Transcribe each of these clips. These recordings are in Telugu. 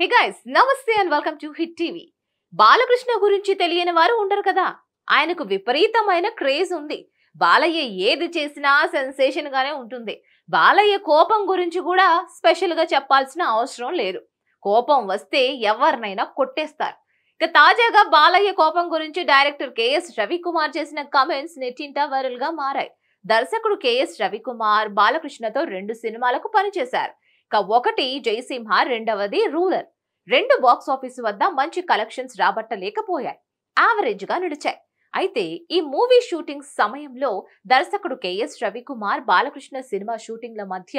హే గైస్ నమస్తే and welcome to hit TV Balakrishna గురించి తెలియని వారు ఉండరు కదా? ఆయనకు విపరీతమైన క్రేజ్ ఉంది. బాలయ్య ఏది చేసినా సెన్సేషన్ గానే ఉంటుంది. బాలయ్య కోపం గురించి కూడా స్పెషల్గా చెప్పాల్సిన అవసరం లేదు. కోపం వస్తే ఎవరినైనా కొట్టేస్తారు. ఇక తాజాగా బాలయ్య కోపం గురించి డైరెక్టర్ కెఎస్ రవికుమార్ చేసిన కమెంట్స్ నెట్టింట వైరల్గా మారాయి. దర్శకుడు కెఎస్ రవికుమార్ బాలకృష్ణతో రెండు సినిమాలకు పనిచేశారు. ఇక ఒకటి జయసింహ రెండవది రూరల్. రెండు బాక్స్ ఆఫీస్ వద్ద మంచి కలెక్షన్స్ రాబట్టలేకపోయాయి. యావరేజ్గా నిలిచాయి అయితే ఈ మూవీ షూటింగ్ సమయంలో దర్శకుడు K S Ravikumar Balakrishna cinema షూటింగ్ల మధ్య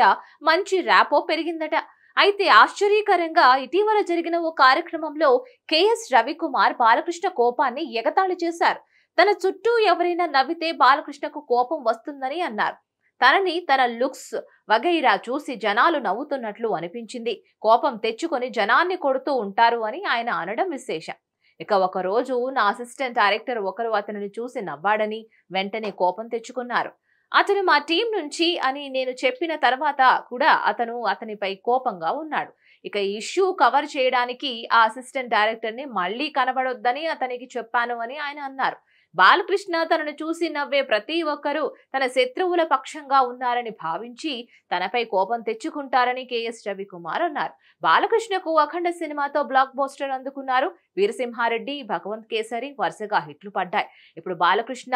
మంచి ర్యాపో పెరిగిందట. అయితే ఆశ్చర్యకరంగా ఇటీవల జరిగిన ఓ కార్యక్రమంలో కెఎస్ రవికుమార్ బాలకృష్ణ కోపాన్ని ఎగతాళి చేశారు. తన చుట్టూ ఎవరైనా నవ్వితే బాలకృష్ణకు కోపం వస్తుందని అన్నారు. తనని తన లుక్స్ వగైరా చూసి జనాలు నవ్వుతున్నట్లు అనిపించింది. కోపం తెచ్చుకొని జనాన్ని కొడుతూ ఉంటారు అని ఆయన అనడం విశేషం. ఇక ఒకరోజు నా అసిస్టెంట్ డైరెక్టర్ ఒకరు అతనిని చూసి నవ్వాడని వెంటనే కోపం తెచ్చుకున్నారు. అతను మా టీం నుంచి అని నేను చెప్పిన తర్వాత కూడా అతను అతనిపై కోపంగా ఉన్నాడు. ఇక ఇష్యూ కవర్ చేయడానికి ఆ అసిస్టెంట్ డైరెక్టర్ని మళ్ళీ కనబడొద్దని అతనికి చెప్పాను అని ఆయన అన్నారు. బాలకృష్ణ తనను చూసి నవ్వే ప్రతి ఒక్కరూ తన శత్రువుల పక్షంగా ఉన్నారని భావించి తనపై కోపం తెచ్చుకుంటారని కెఎస్ రవికుమార్ అన్నారు. బాలకృష్ణకు అఖండ సినిమాతో బ్లాక్ బోస్టర్ అందుకున్నారు. వీరసింహారెడ్డి భగవంత్ కేసరి వరుసగా హిట్లు పడ్డాయి. ఇప్పుడు బాలకృష్ణ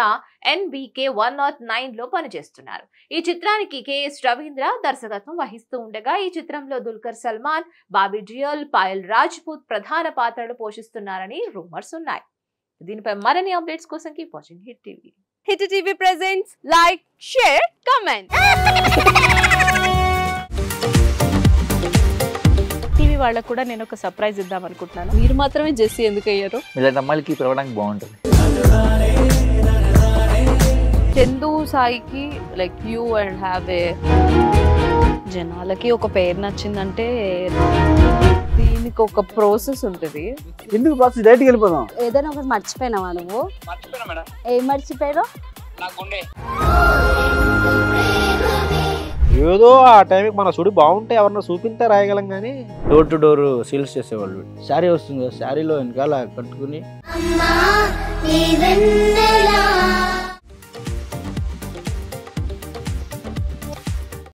ఎన్బికే వన్ నాట్ నైన్లో పనిచేస్తున్నారు. ఈ చిత్రానికి కెఎస్ రవీంద్ర దర్శకత్వం వహిస్తూ ఉండగా ఈ చిత్రంలో దుల్కర్ సల్మాన్ బాబీ జియోల్ పాయల్ రాజ్పూత్ ప్రధాన పాత్రలు పోషిస్తున్నారని రూమర్స్ ఉన్నాయి. దీనిపై మరిన్ని అప్డేట్స్ కోసం keep watching hit TV hit TV presents like share comment TV వాళ్ళకు కూడా నేను ఒక సర్ప్రైజ్ ఇద్దాం అనుకుంటున్నాను. మీరు మాత్రమే జెస్సీ ఎందుకు అయ్యారు? ఇలాంటి అమ్మాయిలకి పిలవడానికి బాగుంటుంది. చందు సాయికి like you and have a జనాలకి ఒక పేరు నచ్చిందంటే దీనికి ఒక ప్రాసెస్ ఉంటుంది. ఎందుకు బాక్స్ డైరెక్ట్కి వెళ్ళిపోదాం? ఏదైనా ఒకటి మర్చిపోయినావా నువ్వు? ఏం మర్చిపోయావు ఏదో ఆ టైంకి మన సుడి బాగుంటే ఎవరన్నా చూపిస్తే రాయగలం కానీ డోర్ టు డోర్ సేల్స్ చేసేవాళ్ళు. శారీ వస్తుంది కదా శారీలో వెనకాల కట్టుకుని. అమ్మా నీ వెన్నెలా